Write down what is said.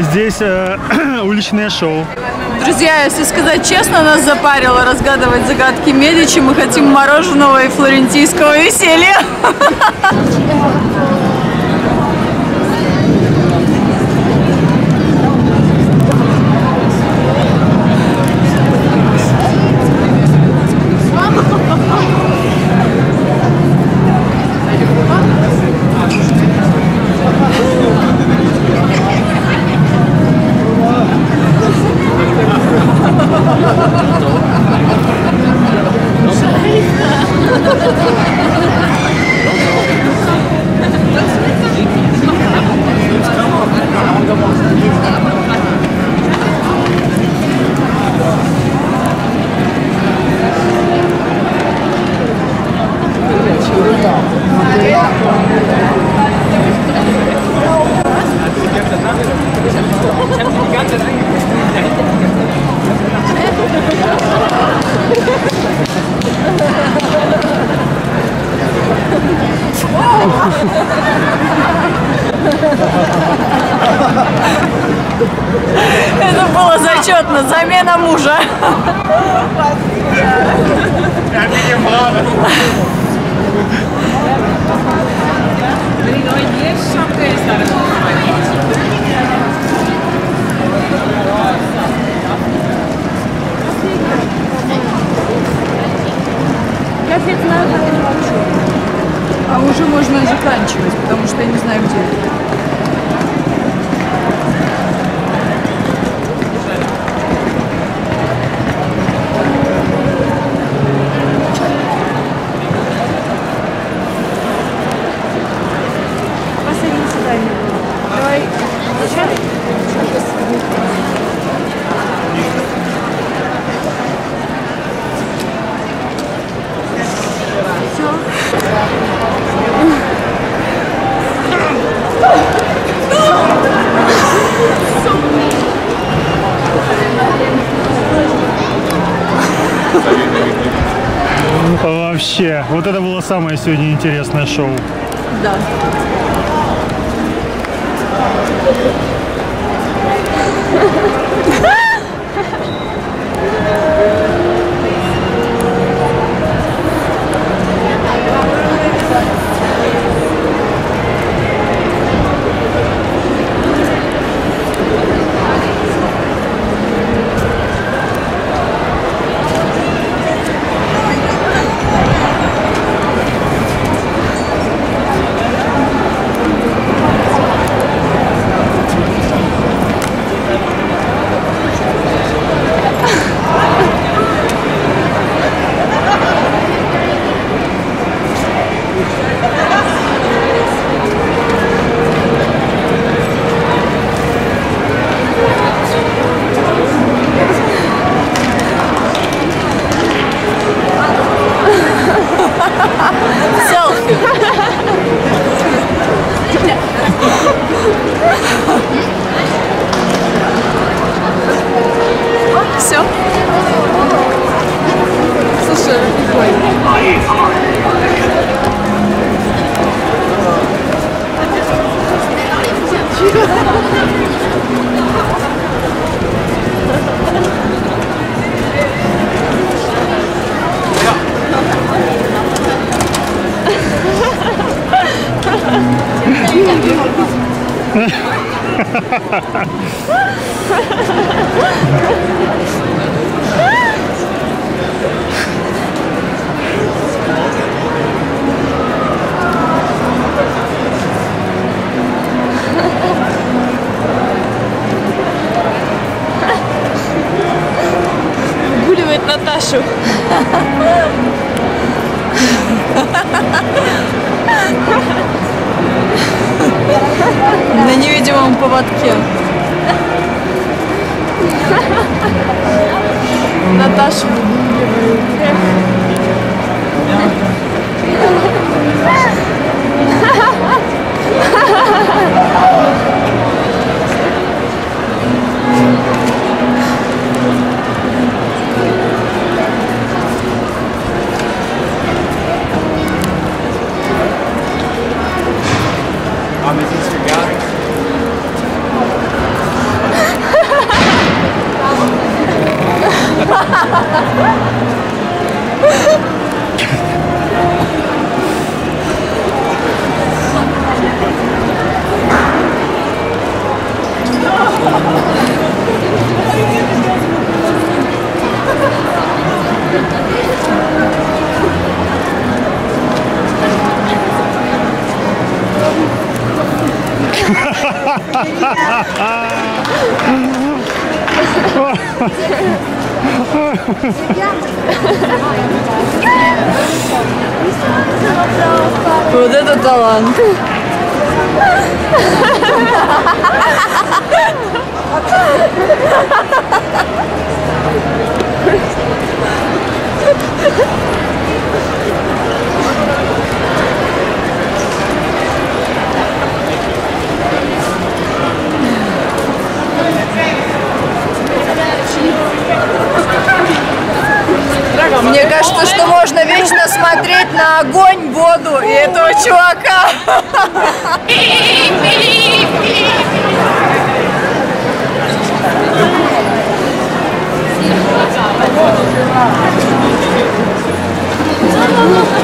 Здесь э, уличное шоу. Друзья, если сказать честно, нас запарило разгадывать загадки Медичи. Мы хотим мороженого и флорентийского веселья. зачетно. Замена мужа. А уже можно заканчивать, потому что я не знаю где. Вообще, вот это было самое сегодня интересное шоу. Да. ハハハハ На невидимом поводке. Наташу выгуливают. Um, Woo! Вот это талант. Мне смотреть на огонь, воду и этого чувака. Oh,